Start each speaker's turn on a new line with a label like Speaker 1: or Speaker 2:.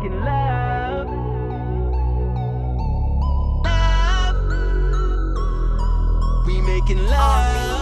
Speaker 1: making love. Love. We making love.